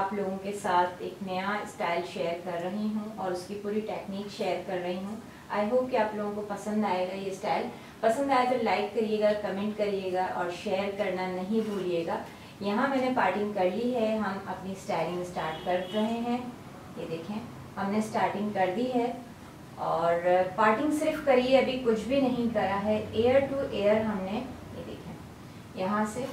आप लोगों के साथ एक नया स्टाइल शेयर कर रही हूँ और उसकी पूरी टेक्निक शेयर कर रही हूँ। आई होप कि आप लोगों को पसंद आएगा ये स्टाइल पसंद आए तो लाइक करिएगा कमेंट करिएगा और शेयर करना नहीं भूलिएगा। यहाँ मैंने पार्टिंग कर ली है। हम अपनी स्टाइलिंग स्टार्ट कर रहे हैं। ये देखें, हमने स्टार्टिंग कर दी है और पार्टिंग सिर्फ़ करी है अभी कुछ भी नहीं करा है। एयर टू एयर हमने, ये देखें, यहाँ से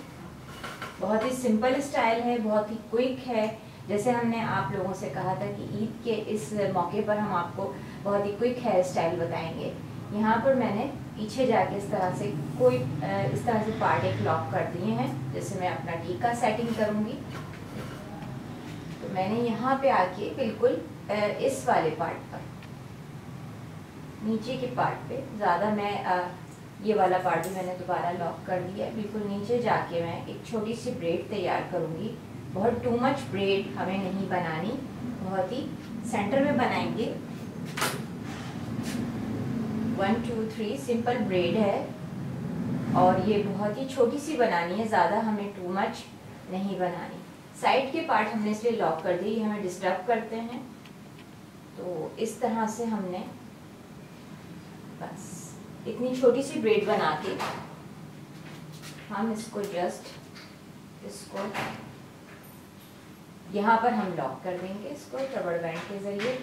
बहुत ही सिंपल स्टाइल है, बहुत ही क्विक है। जैसे हमने आप लोगों से कहा था कि ईद के इस मौके पर हम आपको बहुत ही क्विक हेयर स्टाइल बताएँगे। यहाँ पर मैंने पीछे जाके इस तरह से कोई इस तरह से पार्ट एक लॉक कर दिए हैं, जैसे मैं अपना टीका सेटिंग करूँगी। तो मैंने यहाँ पे आके बिल्कुल इस वाले पार्ट पर, नीचे के पार्ट पे, ज़्यादा मैं ये वाला पार्ट भी मैंने दोबारा लॉक कर दिया बिल्कुल नीचे जाके मैं एक छोटी सी ब्रेड तैयार करूँगी। बहुत टू मच ब्रेड हमें नहीं बनानी। बहुत ही सेंटर में बनाएँगे। One two three simple braid है। और ये बहुत ही छोटी सी बनानी है। ज़्यादा हमें टू मच नहीं बनानी। साइड के पार्ट हमने इसलिए लॉक कर दिए। हमें डिस्टर्ब करते हैं। तो इस तरह से हमने बस इतनी छोटी सी ब्रेड बना के हम इसको जस्ट इसको यहाँ पर हम लॉक कर देंगे इसको रबड़ बैंड के ज़रिए।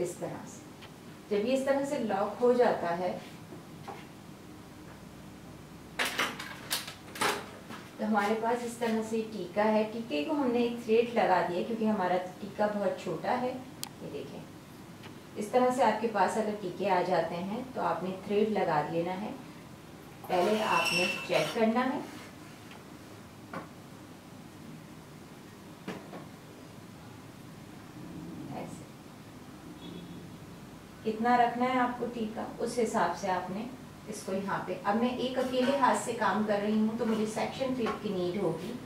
इस तरह से। जब ये इस तरह से लॉक हो जाता है तो हमारे पास इस तरह से टीका है। टीके को हमने एक थ्रेड लगा दिया क्योंकि हमारा टीका बहुत छोटा है। ये देखें। इस तरह से आपके पास अगर टीके आ जाते हैं तो आपने थ्रेड लगा लेना है। पहले आपने चेक करना है। ऐसे। कितना रखना है आपको टीका। उस हिसाब से आपने इसको यहाँ पे। अब मैं एक अकेले हाथ से काम कर रही हूँ तो मुझे सेक्शन क्लिप की नीड होगी।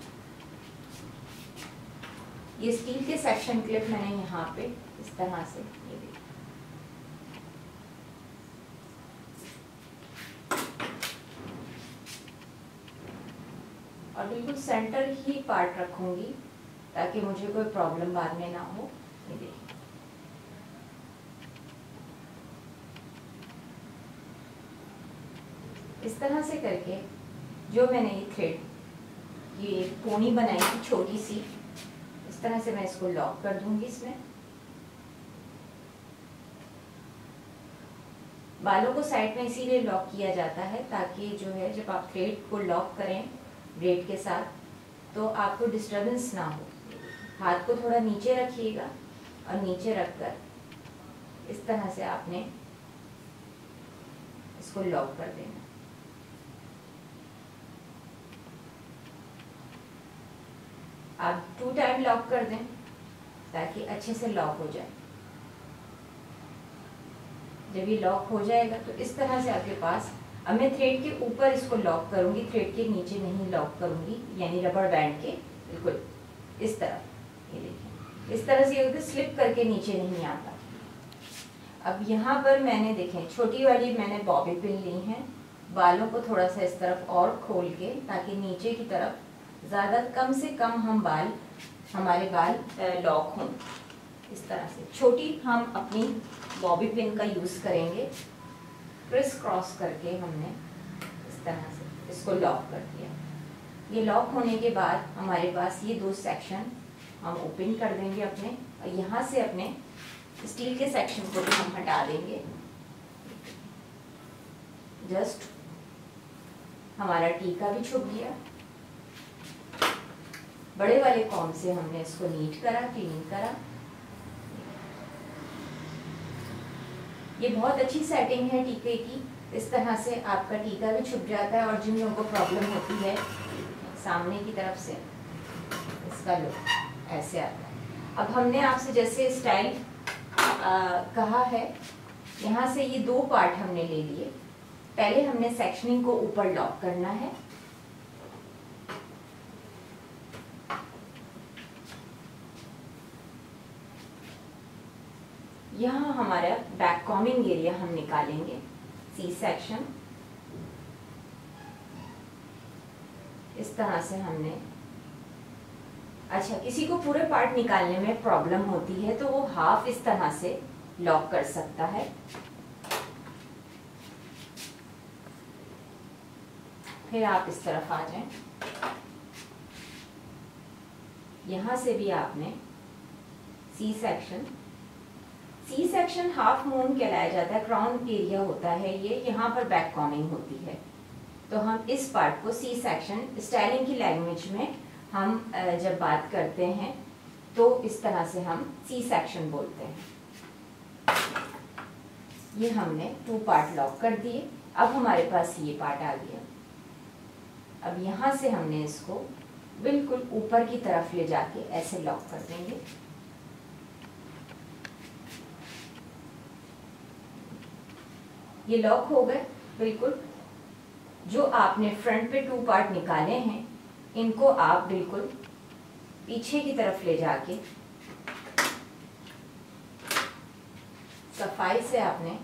ये स्टील के सेक्शन क्लिप मैंने यहाँ पे इस तरह से और बिल्कुल सेंटर ही पार्ट रखूँगी, ताकि मुझे कोई प्रॉब्लम बाद में ना हो। ये देखिए। इस तरह से करके जो मैंने ये थ्रेड ये पोनी बनाई थी छोटी सी, इस तरह से मैं इसको लॉक कर दूँगी इसमें। बालों को साइड में इसीलिए लॉक किया जाता है ताकि जो है, जब आप थ्रेड को लॉक करें ब्रेड के साथ तो आपको डिस्टरबेंस ना हो। हाथ को थोड़ा नीचे रखिएगा और नीचे रखकर इस तरह से आपने इसको लॉक कर देना। आप टू टाइम लॉक कर दें, ताकि अच्छे से लॉक हो जाए। जब ये लॉक हो जाएगा तो इस तरह से आपके पास, अब मैं थ्रेड के ऊपर इसको लॉक करूँगी थ्रेड के नीचे नहीं लॉक करूँगी, यानी रबड़ बैंड के, बिल्कुल, इस तरह, ये देखिए। इस तरह से ये स्लिप करके नीचे नहीं आता। अब यहाँ पर मैंने देखें, छोटी वाली मैंने बॉबी पिन ली है, बालों को थोड़ा सा इस तरफ़ और खोल के, ताकि नीचे की तरफ़ ज़्यादा कम से कम हम बाल, हमारे बाल लॉक हों। इस तरह से। छोटी हम अपनी बॉबी पिन का यूज़ करेंगे। क्रिस क्रॉस करके हमने इस तरह से इसको लॉक कर दिया। ये लॉक होने के बाद हमारे पास ये दो सेक्शन हम ओपन कर देंगे अपने। और यहाँ से अपने स्टील के सेक्शन को भी हम हटा देंगे। जस्ट हमारा टीका भी छुप गया। बड़े वाले कॉम से हमने इसको नीट करा क्लीन करा। ये बहुत अच्छी सेटिंग है टीके की। इस तरह से आपका टीका भी छुप जाता है और जिन लोगों को प्रॉब्लम होती है, सामने की तरफ़ से इसका लुक ऐसे आता है। अब हमने आपसे जैसे स्टाइल कहा है, यहाँ से ये दो पार्ट हमने ले लिए। पहले हमने सेक्शनिंग को ऊपर लॉक करना है। यहाँ हमारा बैक कॉमिंग एरिया हम निकालेंगे। सी सेक्शन इस तरह से हमने अच्छा किसी को पूरे पार्ट निकालने में प्रॉब्लम होती है तो वो हाफ़ इस तरह से लॉक कर सकता है। फिर आप इस तरफ़ आ जाएँ। यहाँ से भी आपने C section C section half moon कहलाया जाता है क्राउन एरिया होता है ये, यहाँ पर बैक कॉमिंग होती है। तो हम इस पार्ट को सी सेक्शन स्टाइलिंग की लैंग्वेज में हम जब बात करते हैं तो इस तरह से हम सी सेक्शन बोलते हैं। ये हमने टू पार्ट लॉक कर दिए। अब हमारे पास ये पार्ट आ गया। अब यहाँ से हमने इसको बिल्कुल ऊपर की तरफ़ ले जाके ऐसे लॉक कर देंगे। ये लॉक हो गए। बिल्कुल। जो आपने फ्रंट पे टू पार्ट निकाले हैं, इनको आप बिल्कुल पीछे की तरफ़ ले जाके सफ़ाई से आपने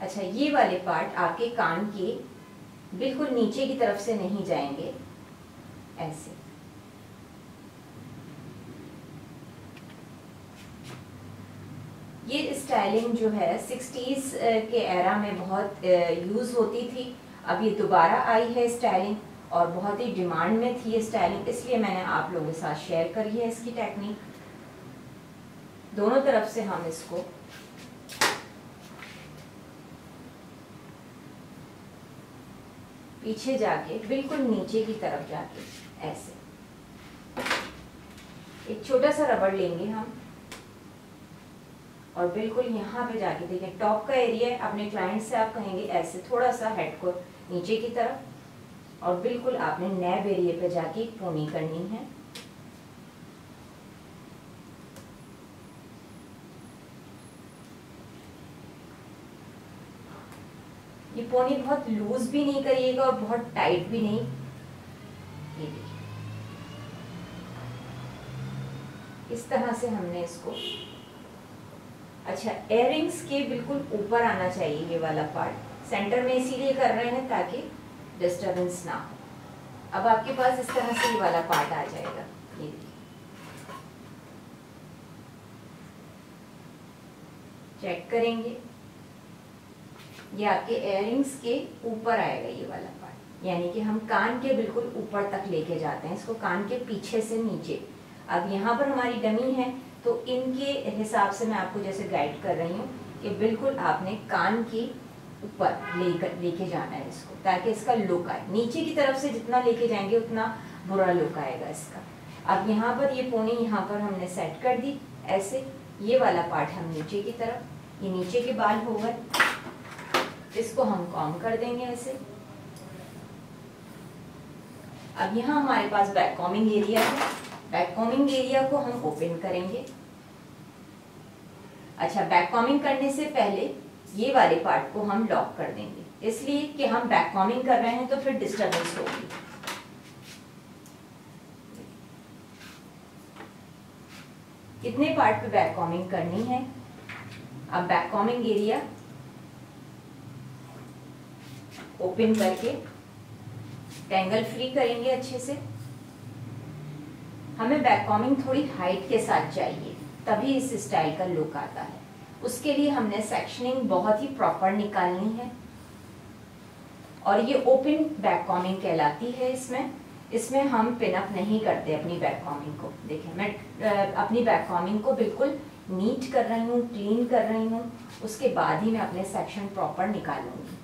अच्छा ये वाले पार्ट आपके कान के बिल्कुल नीचे की तरफ़ से नहीं जाएँगे। ऐसे। ये स्टाइलिंग जो है, सिक्सटीज के एरा में बहुत यूज़ होती थी। अब ये दोबारा आई है स्टाइलिंग और बहुत ही डिमांड में थी ये स्टाइलिंग, इसलिए मैंने आप लोगों के साथ शेयर करी है इसकी टेक्निक। दोनों तरफ़ से हम इसको पीछे जाके, बिल्कुल नीचे की तरफ़ जाके, ऐसे। एक छोटा सा रबड़ लेंगे हम। और बिल्कुल यहाँ पे जाके देखें टॉप का एरिया अपने क्लाइंट से आप कहेंगे ऐसे थोड़ा सा हेड को नीचे की तरफ़, और बिल्कुल आपने नैब एरिया पे जाके पोनी करनी है। ये पोनी बहुत लूज भी नहीं करिएगा और बहुत टाइट भी नहीं। ये देखिए। इस तरह से हमने इसको अच्छा एयरिंग्स के बिल्कुल ऊपर आना चाहिए ये वाला पार्ट सेंटर में इसीलिए कर रहे हैं ताकि डिस्टरबेंस ना हो। अब आपके पास इस तरह से ये वाला पार्ट आ जाएगा। ये चेक करेंगे। ये आपके एयरिंग्स के ऊपर आएगा ये वाला पार्ट यानी कि हम कान के बिल्कुल ऊपर तक लेके जाते हैं। इसको कान के पीछे से नीचे। अब यहाँ पर हमारी डमी है। तो इनके हिसाब से मैं आपको जैसे गाइड कर रही हूँ कि बिल्कुल आपने कान के ऊपर लेकर, लेके जाना है इसको, ताकि इसका लुक आए। नीचे की तरफ़ से जितना लेके जाएँगे, उतना बुरा लुक आएगा इसका। अब यहाँ पर ये पोनी, यहाँ पर हमने सेट कर दी। ऐसे ये वाला पार्ट हम नीचे की तरफ़, ये नीचे के बाल हो गए। इसको हम कॉम कर देंगे ऐसे। अब यहाँ हमारे पास बैक कॉमिंग एरिया है। बैक कॉमिंग एरिया को हम ओपन करेंगे। अच्छा बैक कॉमिंग करने से पहले ये वाले पार्ट को हम लॉक कर देंगे। इसलिए कि हम बैक कॉमिंग कर रहे हैं तो फिर डिस्टर्बेंस होगी। कितने पार्ट पे बैक कॉमिंग करनी है? अब बैक कॉमिंग एरिया ओपन करके टेंगल फ्री करेंगे अच्छे से। हमें बैक कॉमिंग थोड़ी हाइट के साथ चाहिए, तभी इस स्टाइल का लुक आता है। उसके लिए हमने सेक्शनिंग बहुत ही प्रॉपर निकालनी है। और ये ओपन बैक कॉमिंग कहलाती है इसमें। इसमें हम पिनअप नहीं करते अपनी बैक कॉमिंग को। देखें मैं अपनी बैक कॉमिंग को बिल्कुल नीट कर रही हूँ क्लीन कर रही हूँ। उसके बाद ही मैं अपने सेक्शन प्रॉपर निकालूँगी।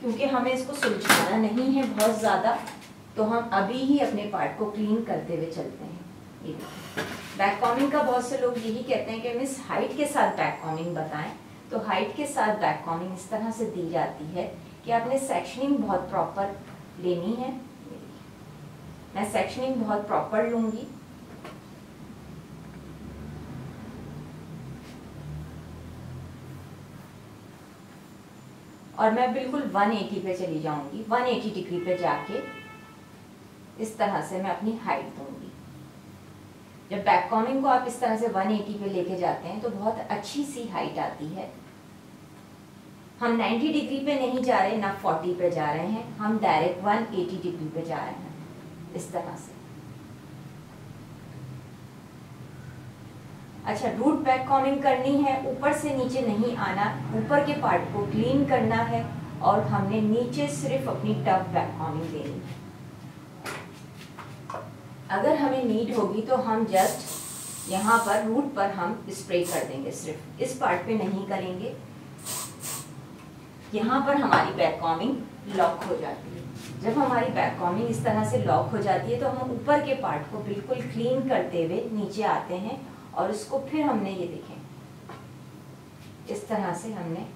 क्योंकि हमें इसको सुलझाना नहीं है बहुत ज़्यादा। तो हम अभी ही अपने पार्ट को क्लीन करते हुए चलते हैं। बैक कॉमिंग का बहुत से लोग यही कहते हैं कि मिस हाइट के साथ बैक कॉमिंग बताएँ। तो हाइट के साथ बैक कॉमिंग इस तरह से दी जाती है कि आपने सेक्शनिंग बहुत प्रॉपर लेनी है। मैं सेक्शनिंग बहुत प्रॉपर लूँगी। और मैं बिल्कुल 180 पे चली जाऊँगी। 180 डिग्री पे जाके इस तरह से मैं अपनी हाइट दूँगी। जब बैक कॉमिंग को आप इस तरह से 180 पे लेके जाते हैं तो बहुत अच्छी सी हाइट आती है। हम 90 डिग्री पे नहीं जा रहे, ना 40 पे जा रहे हैं, हम डायरेक्ट 180 डिग्री पे जा रहे हैं, इस तरह से। अच्छा रूट बैक कॉमिंग करनी है, ऊपर से नीचे नहीं आना, ऊपर के पार्ट को क्लीन करना है, और हमने नीचे सिर्फ़ अपनी टफ बैक कॉमिंग देनी। है अगर हमें नीड होगी तो हम जस्ट यहाँ पर रूट पर हम स्प्रे कर देंगे, सिर्फ़ इस पार्ट पे नहीं करेंगे। यहाँ पर हमारी बैक कॉमिंग लॉक हो जाती है। जब हमारी बैक कॉमिंग इस तरह से लॉक हो जाती है तो हम ऊपर के पार्ट को बिल्कुल क्लीन करते हुए नीचे आते हैं और उसको फिर हमने ये देखें। इस तरह से हमने,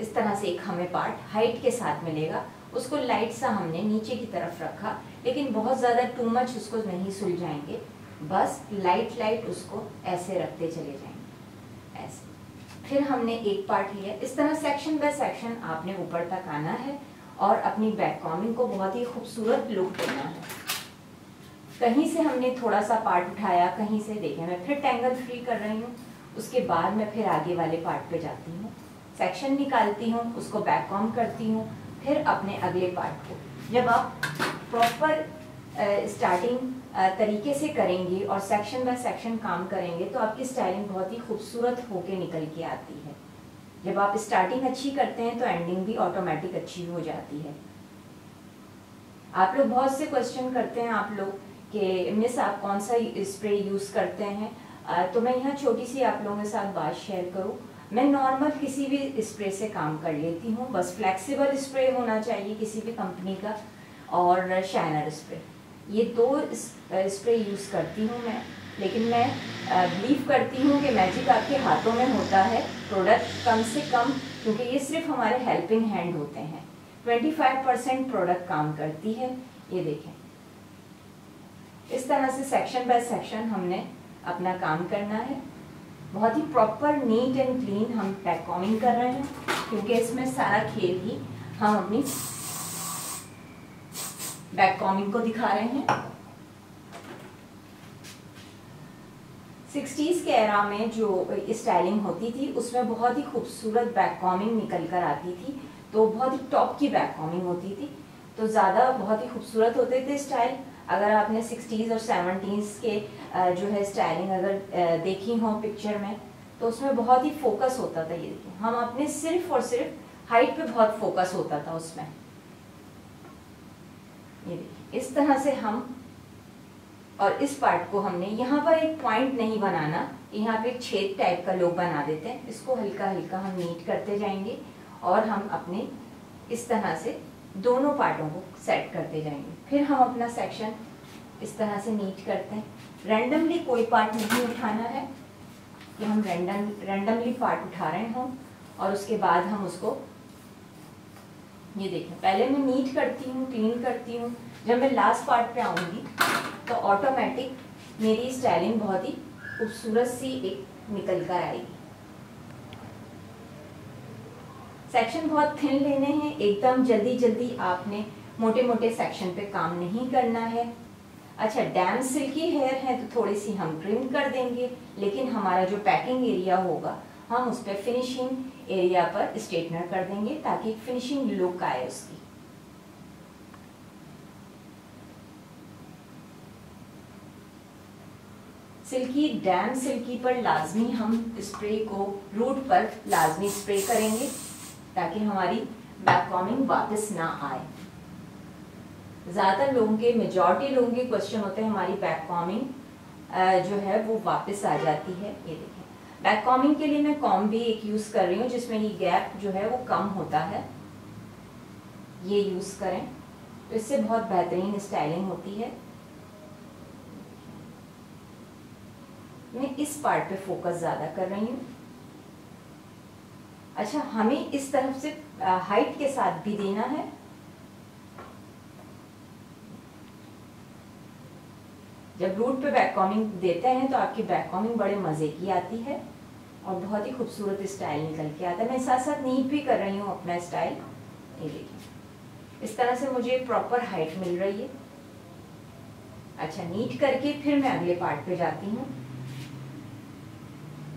इस तरह से एक हमें पार्ट हाइट के साथ मिलेगा। उसको लाइट सा हमने नीचे की तरफ़ रखा। लेकिन बहुत ज़्यादा टू मच उसको नहीं सुलझाएँगे। बस लाइट लाइट उसको ऐसे रखते चले जाएँगे। ऐसे। फिर हमने एक पार्ट लिया। इस तरह सेक्शन बाय सेक्शन आपने ऊपर तक आना है और अपनी बैक कॉमिंग को बहुत ही खूबसूरत लुक देना है। कहीं से हमने थोड़ा सा पार्ट उठाया, कहीं से देखे। मैं फिर टैंगल फ्री कर रही हूँ। उसके बाद मैं फिर आगे वाले पार्ट पे जाती हूँ। सेक्शन निकालती हूँ, उसको बैक कॉम करती हूँ, फिर अपने अगले पार्ट को। जब आप प्रॉपर स्टार्टिंग तरीके से करेंगे और सेक्शन बाय सेक्शन काम करेंगे तो आपकी स्टाइलिंग बहुत ही खूबसूरत होके निकल के आती है। जब आप स्टार्टिंग अच्छी करते हैं तो एंडिंग भी ऑटोमेटिक अच्छी हो जाती है। आप लोग बहुत से क्वेश्चन करते हैं आप लोग कि, मिस, आप कौन सा स्प्रे यूज़ करते हैं? तो मैं यहाँ छोटी सी आप लोगों के साथ बात शेयर करूँ। मैं नॉर्मल किसी भी स्प्रे से काम कर लेती हूँ, बस फ्लेक्सिबल स्प्रे होना चाहिए किसी भी कंपनी का और शाइनर स्प्रे ये दो स्प्रे यूज़ करती हूँ मैं। लेकिन मैं बिलीव करती हूँ कि मैजिक आपके हाथों में होता है प्रोडक्ट कम से कम, क्योंकि ये सिर्फ़ हमारे हेल्पिंग हैंड होते हैं। 25 परसेंट प्रोडक्ट काम करती है, ये देखें। इस तरह से सेक्शन बाय सेक्शन हमने अपना काम करना है। बहुत ही प्रॉपर नीट एंड क्लीन हम पैकॉमिंग कर रहे हैं, क्योंकि इसमें सारा खेल ही हम अपनी बैककॉमिंग को दिखा रहे हैं। सिक्सटीज़ के एरा में जो स्टाइलिंग होती थी, उसमें बहुत ही खूबसूरत बैक कॉमिंग निकल कर आती थी तो बहुत ही टॉप की बैक कॉमिंग होती थी तो ज़्यादा बहुत ही खूबसूरत होते थे स्टाइल अगर आपने सिक्सटीज़ और सेवनटीज़ के जो है स्टाइलिंग अगर देखी हो पिक्चर में तो उसमें बहुत ही फोकस होता था ये हम अपने सिर्फ़ और सिर्फ़ हाइट पे बहुत फोकस होता था उसमें। ये देखिए, इस तरह से हम और इस पार्ट को हमने यहाँ पर एक पॉइंट नहीं बनाना, यहाँ पे छेद टाइप का लोग बना देते हैं। इसको हल्का हल्का हम नीट करते जाएँगे और हम अपने इस तरह से दोनों पार्टों को सेट करते जाएँगे। फिर हम अपना सेक्शन इस तरह से नीट करते हैं। रैंडमली कोई पार्ट नहीं उठाना है। कि हम रैंडम रैंडमली पार्ट उठा रहे हों और उसके बाद हम उसको ये देखें। पहले मैं नीट करती हूँ क्लीन करती हूँ। जब मैं लास्ट पार्ट पे आऊँगी तो ऑटोमेटिक मेरी स्टाइलिंग बहुत ही खूबसूरत सी एक निकल कर आएगी। सेक्शन बहुत थिन लेने हैं। एकदम जल्दी जल्दी आपने मोटे मोटे सेक्शन पे काम नहीं करना है। अच्छा डैम सिल्की हेयर है तो थोड़ी सी हम ट्रिम कर देंगे, लेकिन हमारा जो पैकिंग एरिया होगा, हम उस पर फिनिशिंग एरिया पर स्ट्रेटनर कर देंगे ताकि फिनिशिंग लुक आए उसकी। सिल्की, डैम सिल्की पर लाजमी हम स्प्रे को रूट पर लाजमी स्प्रे करेंगे, ताकि हमारी बैक कॉमिंग वापस ना आए। ज़्यादातर लोगों के मेजॉरिटी लोगों के क्वेश्चन होते हैं हमारी बैक कॉमिंग जो है वो वापस आ जाती है, ये देखें। बैक कॉमिंग के लिए मैं कॉम भी एक यूज़ कर रही हूँ, जिसमें ये गैप जो है वो कम होता है। ये यूज़ करें। तो इससे बहुत बेहतरीन स्टाइलिंग होती है। मैं इस पार्ट पे फोकस ज़्यादा कर रही हूँ। अच्छा हमें इस तरफ़ से हाइट के साथ भी देना है। जब रूट पे बैक कॉमिंग देते हैं तो आपकी बैक कॉमिंग बड़े मज़े की आती है और बहुत ही खूबसूरत स्टाइल निकल के आता है। मैं साथ साथ नीट भी कर रही हूँ अपना स्टाइल ये देखिए। इस तरह से मुझे प्रॉपर हाइट मिल रही है। अच्छा नीट करके फिर मैं अगले पार्ट पे जाती हूँ।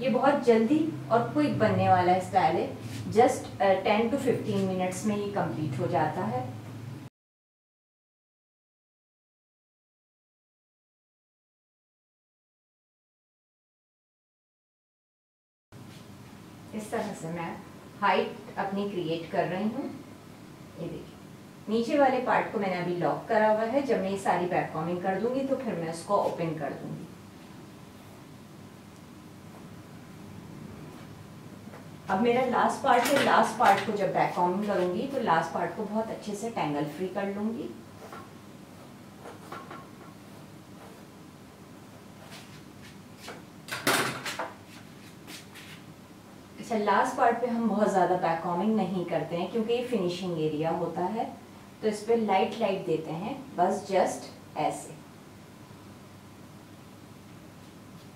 ये बहुत जल्दी और क्विक बनने वाला स्टाइल है। Just ten to fifteen minutes में ये कंप्लीट हो जाता है। से मैं हाइट अपनी क्रिएट कर रही हूँ। ये देखिए, नीचे वाले पार्ट को मैंने अभी लॉक करा हुआ है। जब मैं ये सारी बैक कॉमिंग कर दूँगी तो फिर मैं उसको ओपन कर दूँगी। अब मेरा लास्ट पार्ट है। लास्ट पार्ट को जब बैक कॉमिंग करूँगी तो लास्ट पार्ट को बहुत अच्छे से टेंगल फ्री कर लूँगी। अच्छा लास्ट पार्ट पे हम बहुत ज़्यादा बैक कॉमिंग नहीं करते हैं, क्योंकि ये फिनिशिंग एरिया होता है। तो इस पर लाइट लाइट देते हैं, बस जस्ट ऐसे।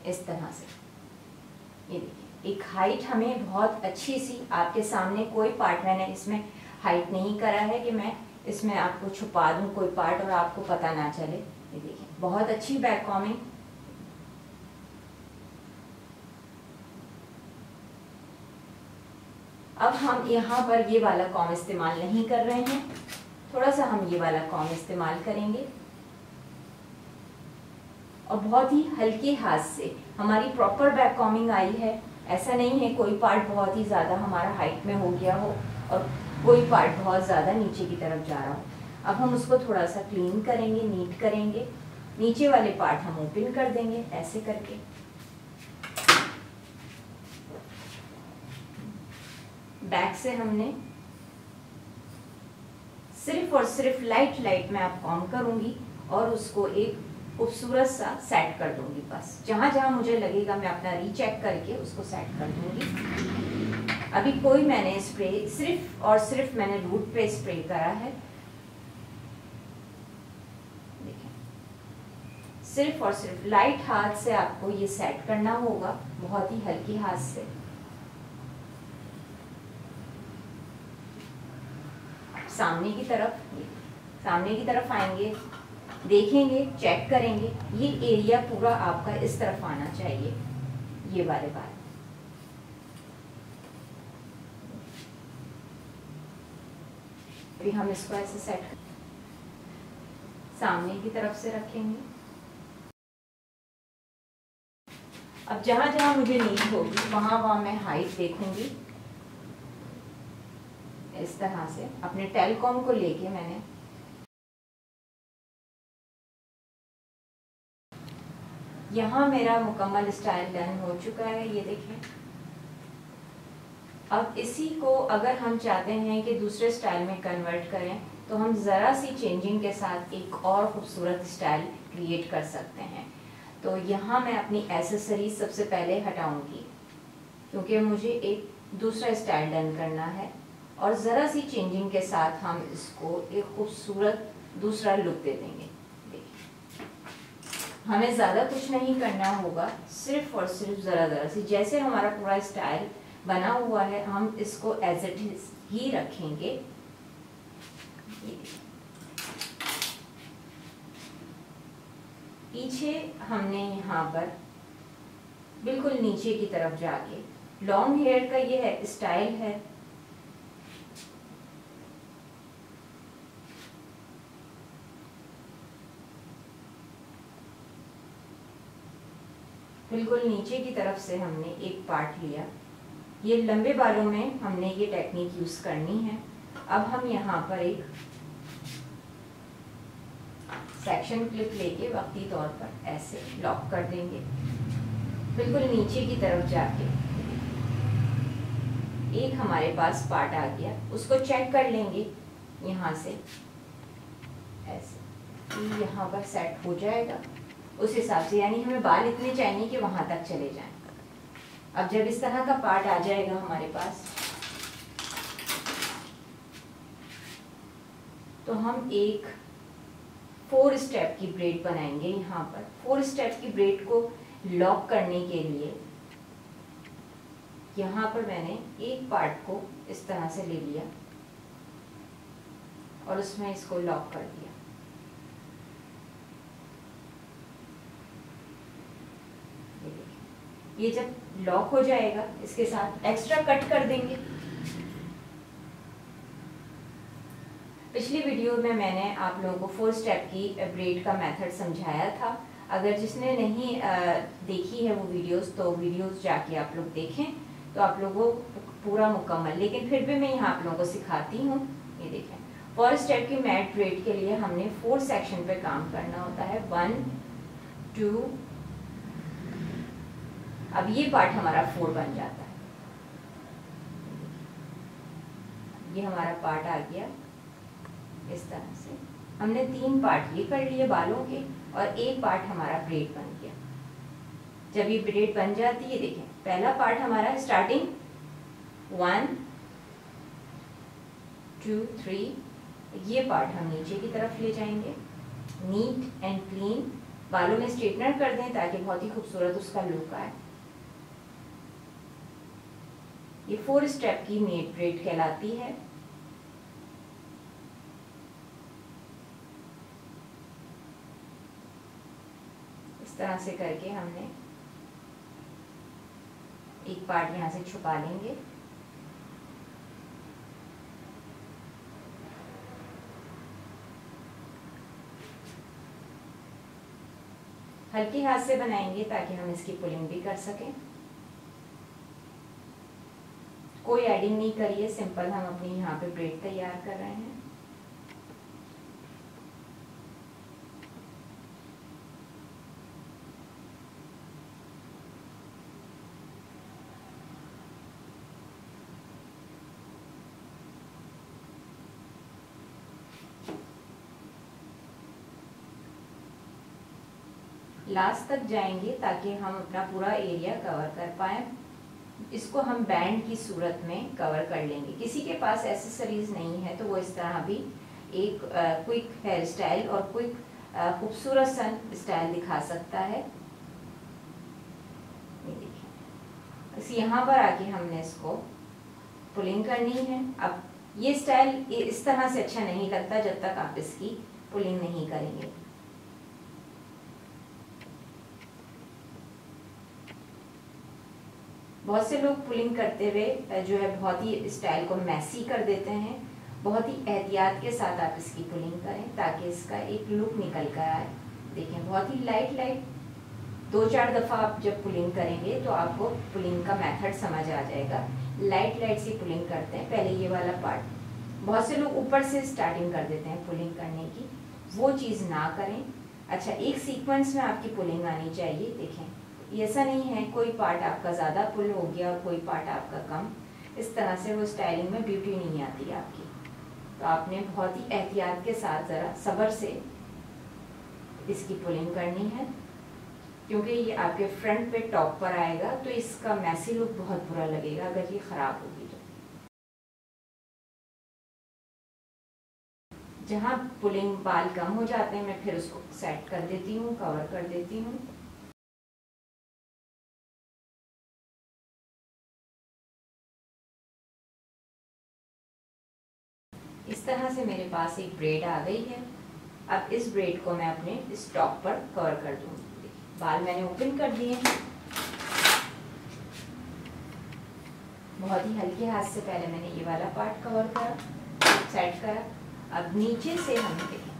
इस तरह से। ये देखिए, एक हाइट हमें बहुत अच्छी सी आपके सामने कोई पार्ट मैंने इसमें हाइट नहीं करा है कि मैं इसमें आपको छुपा दूँ कोई पार्ट और आपको पता ना चले। ये देखिए, बहुत अच्छी बैक अब हम यहाँ पर ये वाला कॉम इस्तेमाल नहीं कर रहे हैं। थोड़ा सा हम ये वाला कॉम इस्तेमाल करेंगे। और बहुत ही हल्के हाथ से हमारी प्रॉपर बैक कॉमिंग आई है। ऐसा नहीं है कोई पार्ट बहुत ही ज़्यादा हमारा हाइट में हो गया हो और कोई पार्ट बहुत ज़्यादा नीचे की तरफ़ जा रहा हो। अब हम उसको थोड़ा सा क्लीन करेंगे नीट करेंगे। नीचे वाले पार्ट हम ओपन कर देंगे ऐसे करके। बैक से हमने सिर्फ़ और सिर्फ़ लाइट लाइट में आप कॉम करूँगी और उसको एक खूबसूरत सा सेट कर दूँगी बस। जहाँ जहाँ मुझे लगेगा मैं अपना रीचेक करके उसको सेट कर दूँगी। अभी कोई मैंने स्प्रे सिर्फ़ और सिर्फ़ मैंने रूट पे स्प्रे करा है। सिर्फ़ और सिर्फ़ लाइट हाथ से आपको ये सेट करना होगा, बहुत ही हल्की हाथ से। सामने की तरफ़, सामने की तरफ़ आएँगे, देखेंगे चेक करेंगे, ये एरिया पूरा आपका इस तरफ़ आना चाहिए। ये वाले बार। हम इसको ऐसे सेट सामने की तरफ़ से रखेंगे। अब जहाँ जहाँ मुझे नीड होगी, वहाँ वहाँ मैं हाइट देखूँगी। इस तरह से अपने टेलीकॉम को लेके मैंने यहाँ मेरा मुकम्मल स्टाइल डन हो चुका है, ये देखें। अब इसी को अगर हम चाहते हैं कि दूसरे स्टाइल में कन्वर्ट करें तो हम ज़रा सी चेंजिंग के साथ एक और खूबसूरत स्टाइल क्रिएट कर सकते हैं। तो यहाँ मैं अपनी एसेसरी सबसे पहले हटाऊँगी, क्योंकि मुझे एक दूसरा स्टाइल डन करना है। और ज़रा सी चेंजिंग के साथ हम इसको एक खूबसूरत दूसरा लुक दे देंगे। हमें ज़्यादा कुछ नहीं करना होगा, सिर्फ़ और सिर्फ़ ज़रा ज़रा सी। जैसे हमारा पूरा स्टाइल बना हुआ है, हम इसको एज इट ही रखेंगे। पीछे हमने यहाँ पर बिल्कुल नीचे की तरफ़ जाके लॉन्ग हेयर का ये है स्टाइल है बिल्कुल नीचे की तरफ़ से हमने एक पार्ट लिया। ये लंबे बालों में हमने ये टेक्निक यूज़ करनी है। अब हम यहाँ पर एक सेक्शन क्लिप लेके वक्ती तौर पर ऐसे लॉक कर देंगे। बिल्कुल नीचे की तरफ़ जाके एक हमारे पास पार्ट आ गया। उसको चेक कर लेंगे यहाँ से। ऐसे। यहाँ पर सेट हो जाएगा। उस हिसाब से, यानी हमें बाल इतने चाहिए कि वहाँ तक चले जाएँ। अब जब इस तरह का पार्ट आ जाएगा हमारे पास तो हम एक फोर स्टेप की ब्रेड बनाएँगे यहाँ पर। फोर स्टेप की ब्रेड को लॉक करने के लिए, यहाँ पर मैंने एक पार्ट को इस तरह से ले लिया और उसमें इसको लॉक कर दिया। ये जब लॉक हो जाएगा, इसके साथ एक्स्ट्रा कट कर देंगे। पिछली वीडियो में मैंने आप लोगों को फोर स्टेप की ब्रेड का मेथड समझाया था। अगर जिसने नहीं देखी है वो वीडियोस तो वीडियोस जाके आप लोग देखें तो आप लोगों को पूरा मुकम्मल। लेकिन फिर भी मैं यहाँ आप लोगों को सिखाती हूँ, ये देखें। फ़र्स्ट स्टेप की मैट ब्रेड के लिए हमने फोर सेक्शन पे काम करना होता है। वन टू अब ये पार्ट हमारा फोर बन जाता है। ये हमारा पार्ट आ गया इस तरह से। हमने तीन पार्ट ये कर लिए बालों के और एक पार्ट हमारा ब्रेड बन गया। जब ये ब्रेड बन जाती है, देखें, पहला पार्ट हमारा स्टार्टिंग वन टू थ्री ये पार्ट हम नीचे की तरफ़ ले जाएँगे। नीट एंड क्लीन बालों में स्ट्रेटनर कर दें ताकि बहुत ही खूबसूरत उसका लुक आए। ये फोर स्टेप की मेड ब्रेड कहलाती है। इस तरह से करके हमने एक पार्ट यहाँ से छुपा लेंगे। हल्के हाथ से बनाएँगे ताकि हम इसकी पुलिंग भी कर सकें। कोई एडिंग नहीं करिए सिंपल हम अपनी यहाँ पे ब्रेड तैयार कर रहे हैं। लास्ट तक जाएँगे ताकि हम अपना पूरा एरिया कवर कर पाए। इसको हम बैंड की सूरत में कवर कर लेंगे। किसी के पास एसेसरीज नहीं है तो वो इस तरह भी एक क्विक हेयर स्टाइल और क्विक खूबसूरत सन स्टाइल दिखा सकता है। यहाँ पर आके हमने इसको पुलिंग करनी है। अब ये स्टाइल इस तरह से अच्छा नहीं लगता जब तक आप इसकी पुलिंग नहीं करेंगे। बहुत से लोग पुलिंग करते हुए जो है, बहुत ही स्टाइल को मैसी कर देते हैं। बहुत ही एहतियात के साथ आप इसकी पुलिंग करें ताकि इसका एक लुक निकल कर आए। देखें, बहुत ही लाइट लाइट दो चार दफ़ा आप जब पुलिंग करेंगे तो आपको पुलिंग का मेथड समझ आ जाएगा। लाइट लाइट सी पुलिंग करते हैं, पहले ये वाला पार्ट बहुत से लोग ऊपर से स्टार्टिंग कर देते हैं पुलिंग करने की। वो चीज़ ना करें। अच्छा एक सीक्वेंस में आपकी पुलिंग आनी चाहिए, देखें। ऐसा नहीं है, कोई पार्ट आपका ज़्यादा पुल हो गया और कोई पार्ट आपका कम। इस तरह से वो स्टाइलिंग में ब्यूटी नहीं आती आपकी। तो आपने बहुत ही एहतियात के साथ ज़रा सब्र से इसकी पुलिंग करनी है, क्योंकि ये आपके फ्रंट पे टॉप पर आएगा तो इसका मैसी लुक बहुत बुरा लगेगा अगर ये ख़राब होगी तो। जहाँ पुलिंग बाल कम हो जाते हैं, मैं फिर उसको सेट कर देती हूँ कवर कर देती हूँ। तरह से मेरे पास एक ब्रेड आ गई है। अब इस ब्रेड को मैं अपने इस टॉप पर कवर कर दूँगी। बाल मैंने ओपन कर दिए हैं। बहुत ही हल्के हाथ से पहले मैंने ये वाला पार्ट कवर करा सेट करा। अब नीचे से हम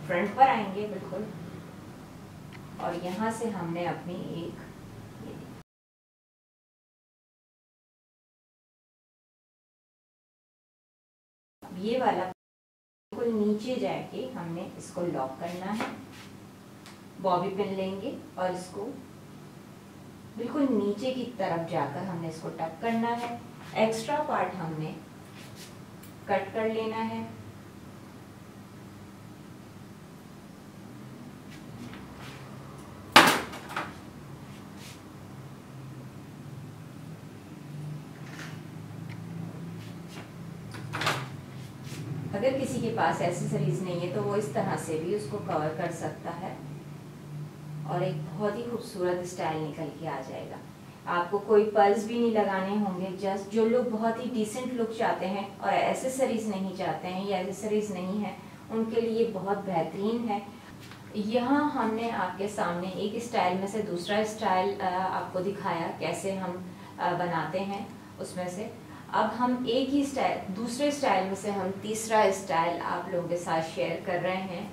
फ्रंट पर आएँगे, बिल्कुल। और यहाँ से हमने अपनी एक ये वाला बिल्कुल नीचे जाके हमने इसको लॉक करना है। बॉबी पिन लेंगे और इसको बिल्कुल नीचे की तरफ़ जाकर हमने इसको टक करना है। एक्स्ट्रा पार्ट हमने कट कर लेना है अगर किसी के पास एसेसरीज नहीं है तो वो इस तरह से भी उसको कवर कर सकता है। और एक बहुत ही खूबसूरत स्टाइल निकल के आ जाएगा। आपको कोई पर्ल्स भी नहीं लगाने होंगे जस्ट जो लोग बहुत ही डिसेंट लुक चाहते हैं और एसेसरीज नहीं चाहते हैं, या एसेसरीज नहीं है, उनके लिए बहुत बेहतरीन है। यहाँ हमने आपके सामने एक स्टाइल में से दूसरा स्टाइल आपको दिखाया, कैसे हम बनाते हैं उसमें से। अब हम एक ही स्टाइल दूसरे स्टाइल में से हम तीसरा स्टाइल आप लोगों के साथ शेयर कर रहे हैं।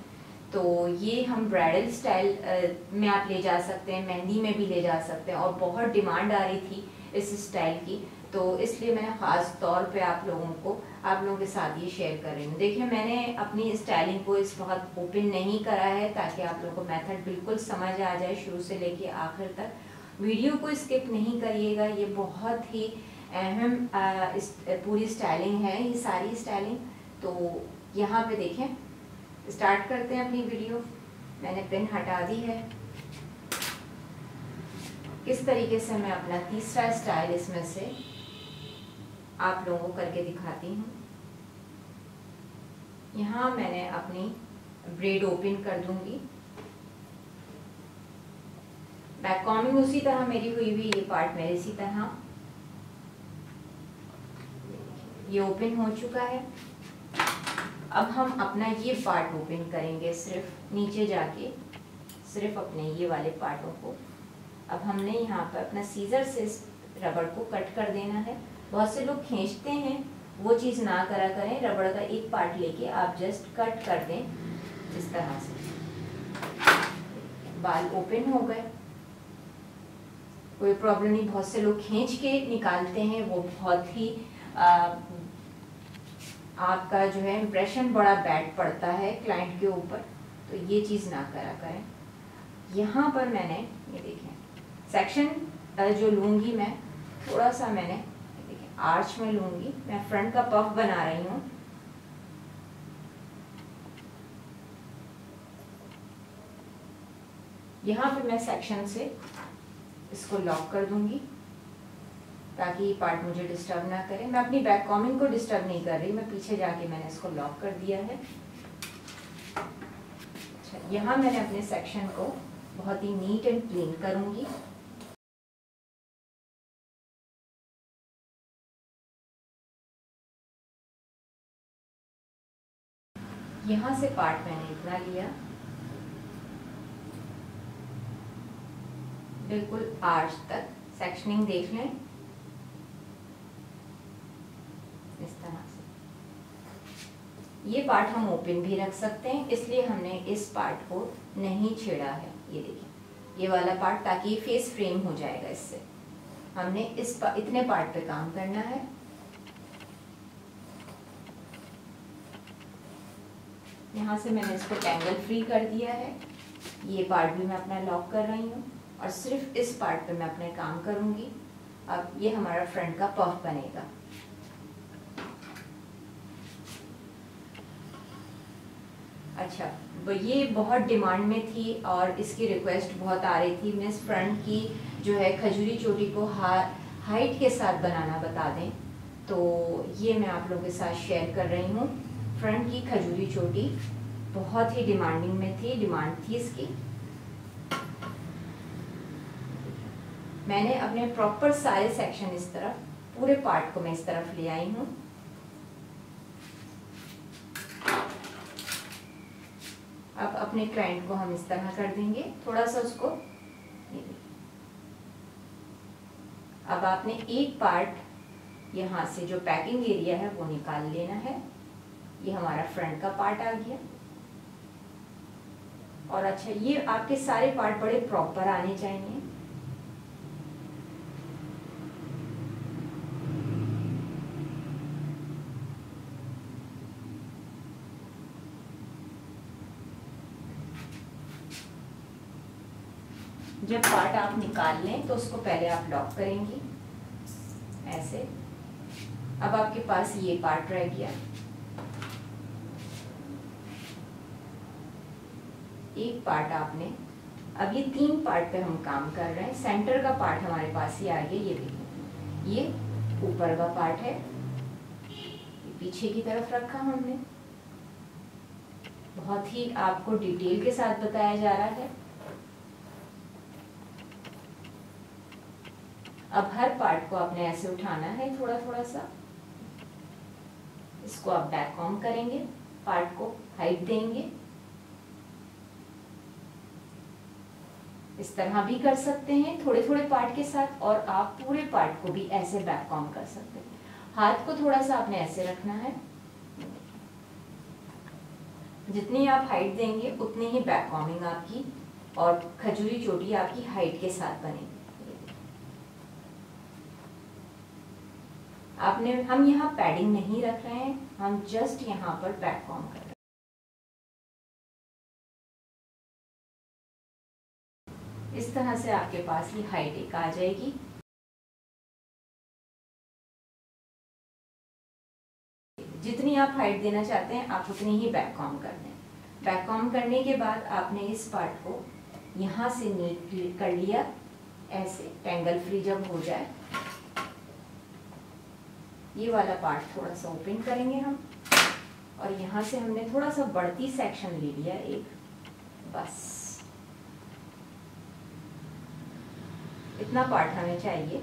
तो ये हम ब्राइडल स्टाइल में आप ले जा सकते हैं, मेहंदी में भी ले जा सकते हैं और बहुत डिमांड आ रही थी इस स्टाइल की। तो इसलिए मैं ख़ास तौर पे आप लोगों को, आप लोगों के साथ ये शेयर कर रही हूँ। देखिए, मैंने अपनी स्टाइलिंग को इस बहुत ओपन नहीं करा है ताकि आप लोगों को मेथड बिल्कुल समझ आ जाए शुरू से लेके आखिर तक। वीडियो को स्किप नहीं करिएगा, ये बहुत ही अहम पूरी स्टाइलिंग है, ये सारी स्टाइलिंग तो यहाँ पे देखें। स्टार्ट करते हैं अपनी वीडियो मैंने पेन हटा दी है। किस तरीके से मैं अपना तीसरा स्टाइल इसमें से आप लोगों को करके दिखाती हूँ। यहाँ मैंने अपनी ब्रेड ओपन कर दूँगी। बैक कॉमिंग उसी तरह मेरी हुई हुई, ये पार्ट मेरे इसी तरह। ये ओपन हो चुका है। अब हम अपना ये पार्ट ओपन करेंगे सिर्फ़ नीचे जाके, सिर्फ़ अपने ये वाले पार्टों को। अब हमने यहाँ पर अपना सीजर से रबड़ को कट कर देना है। बहुत से लोग खींचते हैं, वो चीज़ ना करा करें रबड़ का एक पार्ट लेके आप जस्ट कट कर दें, इस तरह से। बाल ओपन हो गए। कोई प्रॉब्लम नहीं, बहुत से लोग खींच के निकालते हैं, वो बहुत ही आपका जो है इम्प्रेशन बड़ा बैड पड़ता है क्लाइंट के ऊपर तो ये चीज़ ना करा करें। यहाँ पर मैंने, ये देखें सेक्शन जो लूँगी मैं, थोड़ा सा मैंने आर्च में लूँगी, मैं फ्रंट का पफ बना रही हूँ। यहाँ पे मैं सेक्शन से इसको लॉक कर दूँगी। ताकि ये पार्ट मुझे डिस्टर्ब ना करे। मैं अपनी बैक कॉमिंग को डिस्टर्ब नहीं कर रही। मैं पीछे जाके मैंने इसको लॉक कर दिया है। अच्छा यहाँ मैंने अपने सेक्शन को बहुत ही नीट एंड क्लीन करूँगी। यहाँ से पार्ट मैंने इतना लिया। बिल्कुल आर्च तक। सेक्शनिंग देख लें। इस तरह से। ये पार्ट हम ओपन भी रख सकते हैं इसलिए हमने इस पार्ट को नहीं छेड़ा है ये देखिए। ये वाला पार्ट ताकि फेस फ्रेम हो जाएगा इससे। हमने इस पा, इतने पार्ट पे काम करना है। यहाँ से मैंने इसको टेंगल फ्री कर दिया है। ये पार्ट भी मैं अपना लॉक कर रही हूँ और सिर्फ़ इस पार्ट पे मैं अपने काम करूँगी। अब ये हमारा फ्रंट का पफ बनेगा। अच्छा ये बहुत डिमांड में थी और इसकी रिक्वेस्ट बहुत आ रही थी। मिस फ्रंट की जो है खजूरी चोटी को हा हाइट के साथ बनाना बता दें तो ये मैं आप लोगों के साथ शेयर कर रही हूँ। फ्रंट की खजूरी चोटी बहुत ही डिमांडिंग में थी डिमांड थी इसकी। मैंने अपने प्रॉपर सारे सेक्शन इस तरफ़, पूरे पार्ट को मैं इस तरफ़ ले आई हूँ। अब अपने क्लाइंट को हम इस तरह कर देंगे। थोड़ा सा उसको अब आपने एक पार्ट यहाँ से जो पैकिंग एरिया है वो निकाल लेना है। ये हमारा फ्रंट का पार्ट आ गया। और अच्छा ये आपके सारे पार्ट बड़े प्रॉपर आने चाहिए। जब पार्ट आप निकाल लें तो उसको पहले आप लॉक करेंगी। ऐसे। अब आपके पास ये पार्ट रह गया। एक पार्ट आपने। अब ये तीन पार्ट पे हम काम कर रहे हैं। सेंटर का पार्ट हमारे पास ही आ गया, ये देखिए। ये ऊपर का पार्ट है। पीछे की तरफ़ रखा हमने। बहुत ही आपको डिटेल के साथ बताया जा रहा है। अब हर पार्ट को आपने ऐसे उठाना है थोड़ा थोड़ा सा। इसको आप बैक कॉम करेंगे पार्ट को हाइट देंगे। इस तरह भी कर सकते हैं थोड़े थोड़े पार्ट के साथ और आप पूरे पार्ट को भी ऐसे बैक कॉम कर सकते हैं। हाथ को थोड़ा सा आपने ऐसे रखना है। जितनी आप हाइट देंगे, उतनी ही बैक कॉमिंग आपकी और खजूरी चोटी आपकी हाइट के साथ बनेगी। आपने, हम यहाँ पैडिंग नहीं रख रहे हैं, हम जस्ट यहाँ पर बैक कॉम कर रहे हैं। इस तरह से आपके पास ये हाइट एक आ जाएगी। जितनी आप हाइट देना चाहते हैं, आप उतनी ही बैक कॉम कर दें। बैक कॉम करने के बाद आपने इस पार्ट को यहाँ से नीट कर लिया, ऐसे टेंगल फ्री जब हो जाए। ये वाला पार्ट थोड़ा सा ओपन करेंगे हम। और यहाँ से हमने थोड़ा सा बढ़ती सेक्शन ले लिया एक। बस। इतना पार्ट हमें चाहिए।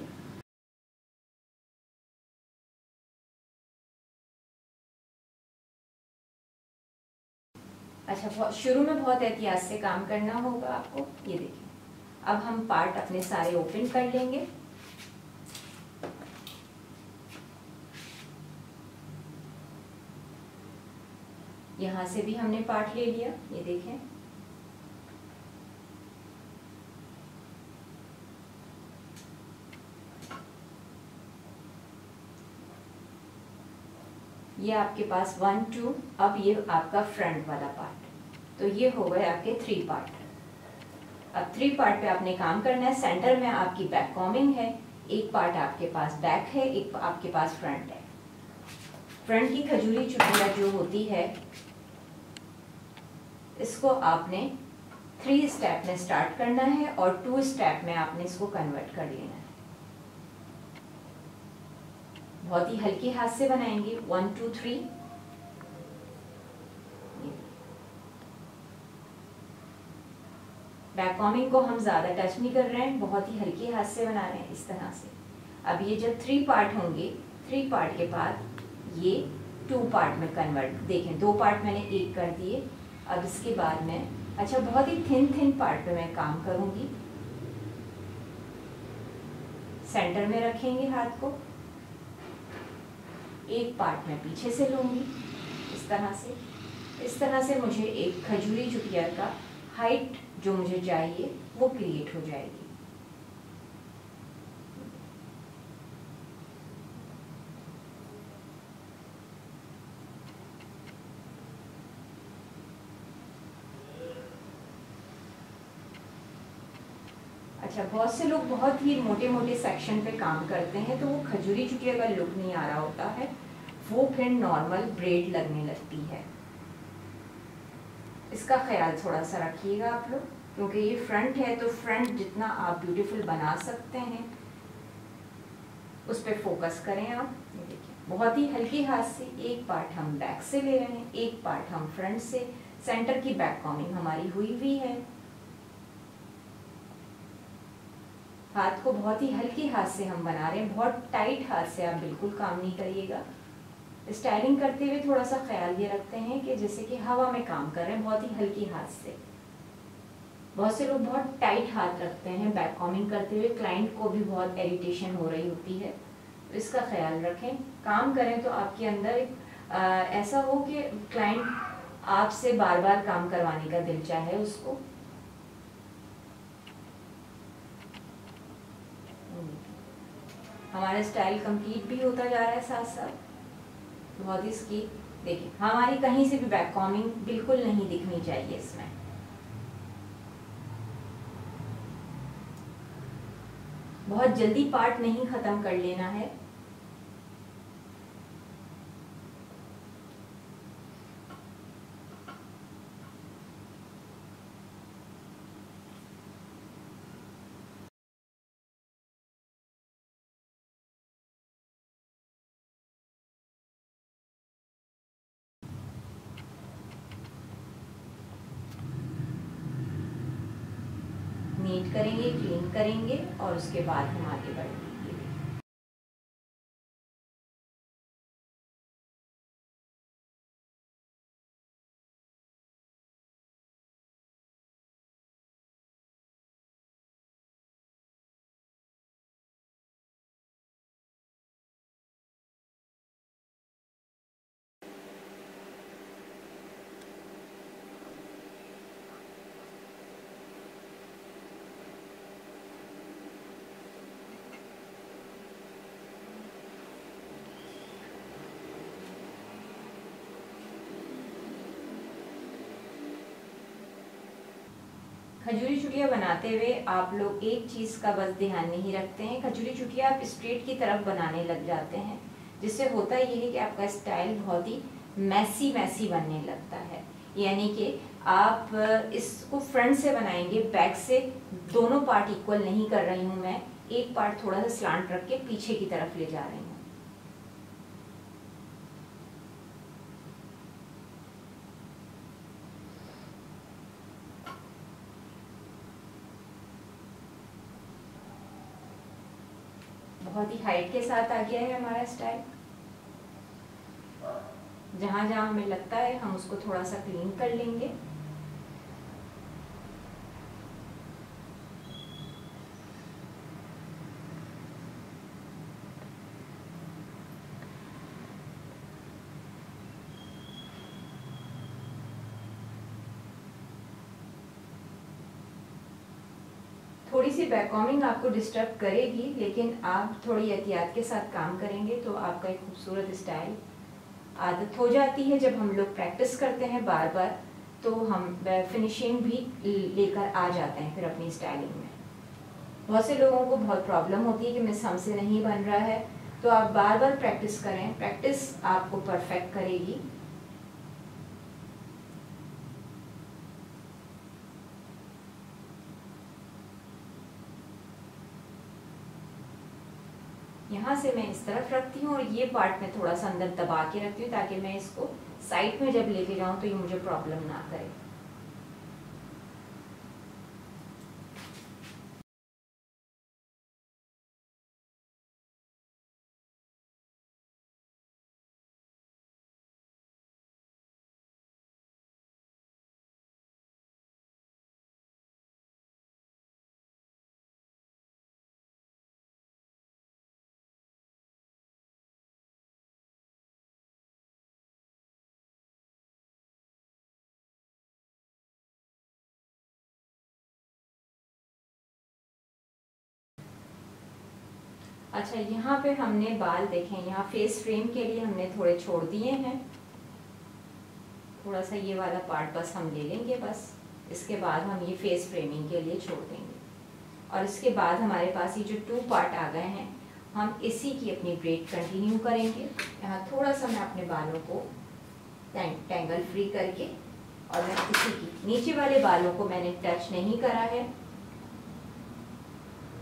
अच्छा शुरू में बहुत एहतियात से काम करना होगा आपको। ये देखिए। अब हम पार्ट अपने सारे ओपन कर लेंगे। यहाँ से भी हमने पार्ट ले लिया, ये देखें। ये आपके पास वन टू अब ये आपका फ्रंट वाला पार्ट तो ये हो गए आपके थ्री पार्ट अब थ्री पार्ट पे आपने काम करना है सेंटर में आपकी बैक कॉमिंग है, एक पार्ट आपके पास बैक है, एक आपके पास फ्रंट है। फ्रंट की खजूरी चुटिया जो होती है इसको आपने थ्री स्टेप में स्टार्ट करना है और टू स्टेप में आपने इसको कन्वर्ट कर लेना है। बहुत ही हल्के हाथ से बनाएँगे। वन टू थ्री बैकॉमिंग को हम ज़्यादा टच नहीं कर रहे हैं। बहुत ही हल्के हाथ से बना रहे हैं इस तरह से। अब ये जब थ्री पार्ट होंगे थ्री पार्ट के बाद ये टू पार्ट में कन्वर्ट देखें। दो पार्ट मैंने एक कर दिए। अब इसके बाद में अच्छा बहुत ही थिन थिन पार्ट पे मैं काम करूँगी। सेंटर में रखेंगे हाथ को। एक पार्ट में पीछे से लूँगी, इस तरह से। इस तरह से मुझे एक खजूरी चुटिया का हाइट जो मुझे चाहिए, वो क्रिएट हो जाएगी। अच्छा बहुत से लोग बहुत ही मोटे मोटे सेक्शन पे काम करते हैं तो वो खजूरी चुटिया का लुक नहीं आ रहा होता है, वो फिर नॉर्मल ब्रेड लगने लगती है। इसका ख्याल थोड़ा सा रखिएगा आप लोग, क्योंकि ये फ्रंट है तो फ्रंट जितना आप ब्यूटीफुल बना सकते हैं, उस पर फोकस करें आप। देखिए, बहुत ही हल्की हाथ से एक पार्ट हम बैक से ले रहे हैं, एक पार्ट हम फ्रंट से सेंटर की बैक कॉमिंग हमारी हुई हुई है। हाथ को बहुत ही हल्के हाथ से हम बना रहे हैं। बहुत टाइट हाथ से आप बिल्कुल काम नहीं करिएगा। स्टाइलिंग करते हुए थोड़ा सा ख्याल ये रखते हैं कि जैसे कि हवा में काम कर रहे हैं बहुत ही हल्की हाथ से। बहुत से लोग बहुत टाइट हाथ रखते हैं बैक कॉमिंग करते हुए क्लाइंट को भी बहुत इरिटेशन हो रही होती है। तो इसका ख्याल रखें। काम करें तो आपके अंदर आ, ऐसा हो कि क्लाइंट आपसे बार बार काम करवाने का दिल चाहे उसको। हमारा स्टाइल कंप्लीट भी होता जा रहा है साथ साथ बहुत इसकी देखिए, हमारी कहीं से भी बैक कॉमिंग बिल्कुल नहीं दिखनी चाहिए इसमें। बहुत जल्दी पार्ट नहीं ख़त्म कर लेना है। नीट करेंगे क्लीन करेंगे और उसके बाद हम आगे बढ़ेंगे खजूरी चुटिया बनाते हुए आप लोग एक चीज़ का बस ध्यान नहीं रखते हैं। खजूरी चुटिया आप स्ट्रेट की तरफ़ बनाने लग जाते हैं, जिससे होता ये है कि आपका स्टाइल बहुत ही मैसी मैसी बनने लगता है। यानी कि आप इसको फ्रंट से बनाएँगे, बैक से दोनों पार्ट इक्वल नहीं कर रही हूँ मैं। एक पार्ट थोड़ा सा स्लांट रख के पीछे की तरफ़ ले जा रही हूँ। बहुत ही हाइट के साथ आ गया है हमारा स्टाइल जहाँ जहाँ हमें लगता है, हम उसको थोड़ा सा क्लीन कर लेंगे थोड़ी सी बैकॉमिंग आपको डिस्टर्ब करेगी, लेकिन आप थोड़ी एहतियात के साथ काम करेंगे तो आपका एक खूबसूरत स्टाइल आदत हो जाती है। जब हम लोग प्रैक्टिस करते हैं बार बार तो हम फिनिशिंग भी लेकर आ जाते हैं फिर अपनी स्टाइलिंग में। बहुत से लोगों को बहुत प्रॉब्लम होती है कि मिस हमसे नहीं बन रहा है तो आप बार बार प्रैक्टिस करें। प्रैक्टिस आपको परफेक्ट करेगी। यहाँ से मैं इस तरफ़ रखती हूँ और ये पार्ट में थोड़ा सा अंदर दबा के रखती हूँ ताकि मैं इसको साइड में जब लेके जाऊँ तो ये मुझे प्रॉब्लम ना करे। अच्छा यहाँ पे हमने बाल देखें यहाँ फेस फ्रेम के लिए हमने थोड़े छोड़ दिए हैं। थोड़ा सा ये वाला पार्ट बस हम ले लेंगे बस। इसके बाद हम ये फेस फ्रेमिंग के लिए छोड़ देंगे। और इसके बाद हमारे पास ये जो टू पार्ट आ गए हैं, हम इसी की अपनी ब्रेड कंटिन्यू करेंगे। यहाँ थोड़ा सा मैं अपने बालों को टेंगल फ्री करके और मैं इसी की नीचे वाले बालों को मैंने टच नहीं करा है।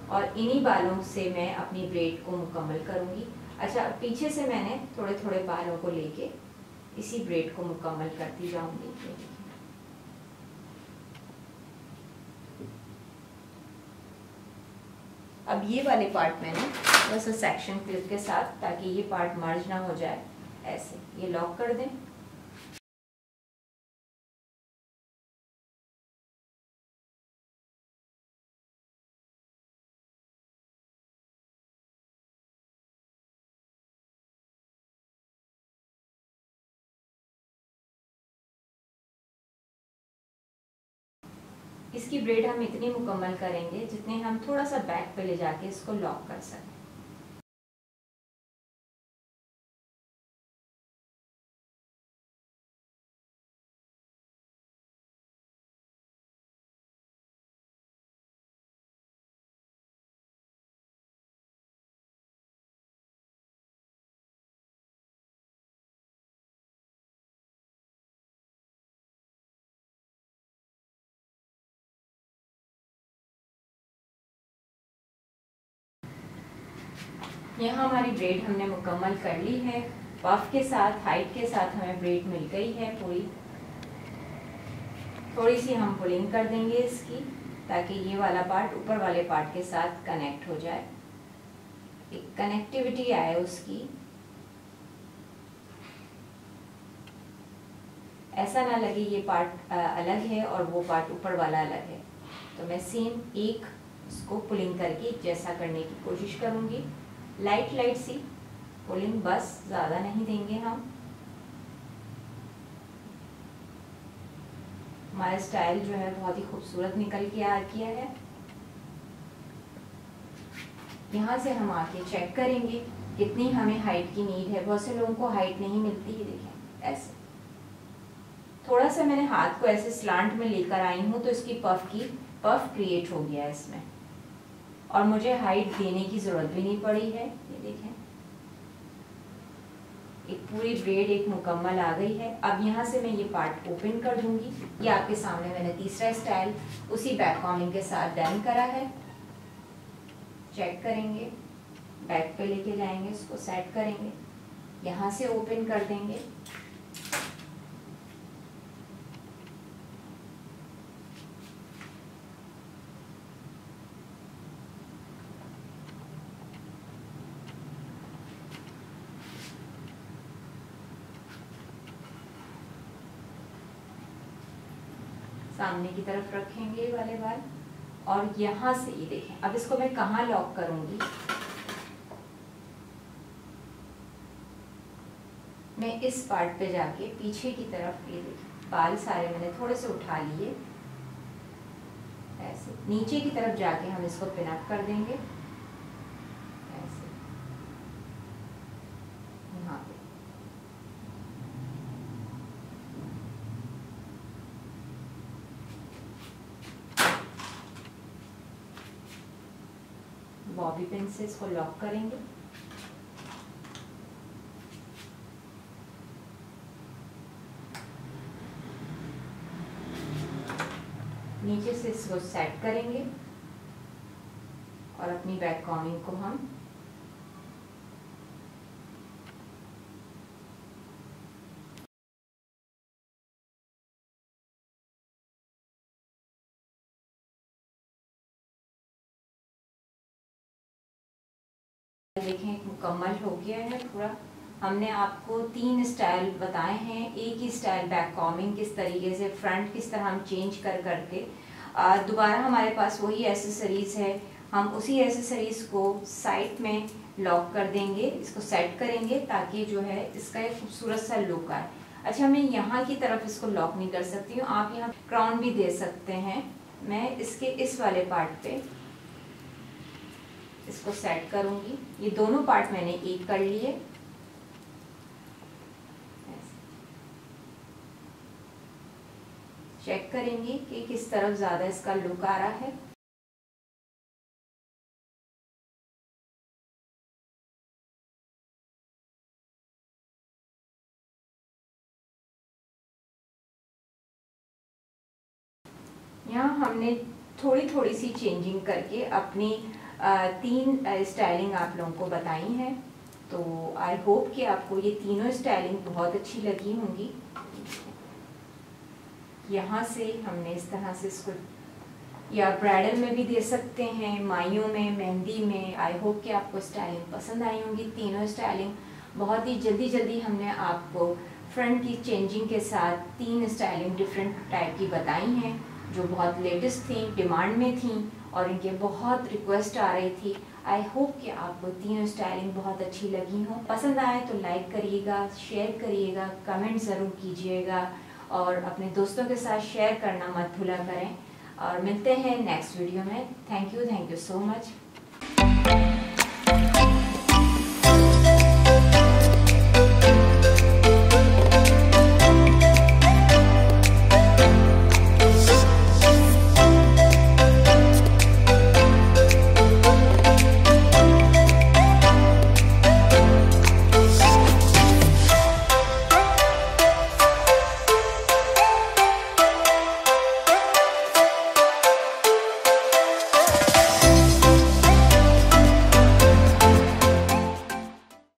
और इन्हीं बालों से मैं अपनी ब्रेड को मुकम्मल करूँगी। अच्छा पीछे से मैंने थोड़े थोड़े बालों को लेके इसी ब्रेड को मुकम्मल करती जाऊँगी। अब ये वाले पार्ट मैंने बस सेक्शन क्लिप के साथ ताकि ये पार्ट मर्ज ना हो जाए। ऐसे, ये लॉक कर दें। इसकी ब्रेड हम इतनी मुकम्मल करेंगे जितने हम थोड़ा सा बैक पे ले जाके इसको लॉक कर सकें यहाँ हमारी ब्रेड हमने मुकम्मल कर ली है। पफ के साथ हाइट के साथ हमें ब्रेड मिल गई है पूरी। थोड़ी सी हम पुलिंग कर देंगे इसकी, ताकि ये वाला पार्ट ऊपर वाले पार्ट के साथ कनेक्ट हो जाए। एक कनेक्टिविटी आए उसकी। ऐसा ना लगे ये पार्ट अलग है और वो पार्ट ऊपर वाला अलग है। तो मैं सेम एक इसको पुलिंग करके जैसा करने की कोशिश करूँगी। लाइट लाइट सी। पुलिंग बस, ज़्यादा नहीं देंगे हम। हमारा स्टाइल जो है, बहुत ही खूबसूरत निकल के आ किया है। यहाँ से हम आके चेक करेंगे, कितनी हमें हाइट की नीड है। बहुत से लोगों को हाइट नहीं मिलती है, देखें, ऐसे। थोड़ा सा मैंने हाथ को ऐसे स्लांट में लेकर आई हूँ तो इसकी पफ की पफ क्रिएट हो गया है इसमें। और मुझे हाइट देने की ज़रूरत भी नहीं पड़ी है। ये देखें। एक पूरी ब्रेड एक मुकम्मल आ गई है। अब यहाँ से मैं ये पार्ट ओपन कर दूँगी। ये आपके सामने मैंने तीसरा स्टाइल उसी बैक कॉमिंग के साथ डन करा है। चेक करेंगे। बैक पे लेके जाएँगे, इसको सेट करेंगे। यहाँ से ओपन कर देंगे। सामने की तरफ़ रखेंगे वाले बाल। और यहाँ से ये देखें। अब इसको मैं कहाँ लॉक करूँगी? मैं इस पार्ट पे जाके पीछे की तरफ़ ये देखें। बाल सारे मैंने थोड़े से उठा लिए। ऐसे। नीचे की तरफ़ जाके हम इसको पिनअप कर देंगे। बॉबी पिन से इसको लॉक करेंगे। नीचे से इसको सेट करेंगे और अपनी बैक कॉर्निंग को हम देखें, मुकम्मल हो गया है पूरा। हमने आपको तीन स्टाइल बताए हैं। एक ही स्टाइल बैक कॉमिंग किस तरीके से फ्रंट किस तरह हम चेंज कर करके। दोबारा हमारे पास वही एसेसरीज है। हम उसी एसेसरीज को साइड में लॉक कर देंगे, इसको सेट करेंगे ताकि जो है इसका एक खूबसूरत सा लुक आए। अच्छा मैं यहाँ की तरफ़ इसको लॉक नहीं कर सकती हूँ। आप यहाँ क्राउन भी दे सकते हैं। मैं इसके इस वाले पार्ट पे इसको सेट करूँगी। ये दोनों पार्ट मैंने एक कर लिए। चेक करेंगे कि किस तरफ़ ज़्यादा इसका लुक आ रहा है। यहाँ हमने थोड़ी थोड़ी सी चेंजिंग करके अपनी तीन स्टाइलिंग आप लोगों को बताई हैं। तो आई होप कि आपको ये तीनों स्टाइलिंग बहुत अच्छी लगी होंगी। यहाँ से हमने इस तरह से इसको, या ब्राइडल में भी दे सकते हैं, माइयों में, मेहंदी में। आई होप कि आपको स्टाइलिंग पसंद आई होंगी, तीनों स्टाइलिंग। बहुत ही जल्दी जल्दी हमने आपको फ्रंट की चेंजिंग के साथ तीन स्टाइलिंग डिफरेंट टाइप की बताई हैं, जो बहुत लेटेस्ट थी, डिमांड में थी। और इनके बहुत रिक्वेस्ट आ रही थी। आई होप कि आपको तीनों स्टाइलिंग बहुत अच्छी लगी हो। पसंद आए तो लाइक करिएगा शेयर करिएगा कमेंट ज़रूर कीजिएगा और अपने दोस्तों के साथ शेयर करना मत भूला करें। और मिलते हैं नेक्स्ट वीडियो में। Thank you thank you so much